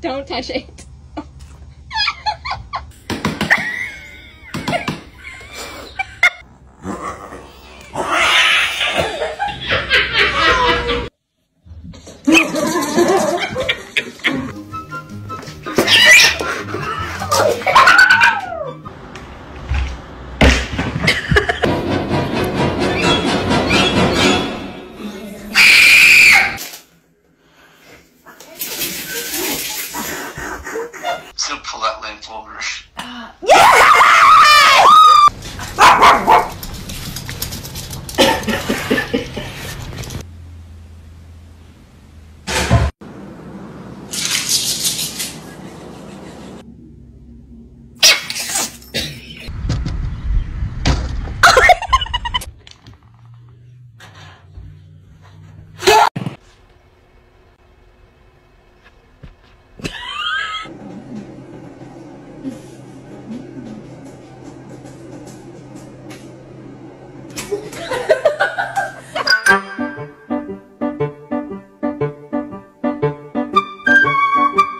Don't touch it. So pull that lamp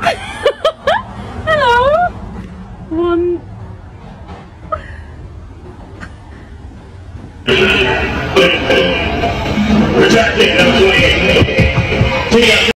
Hello. One. Protecting the fleet.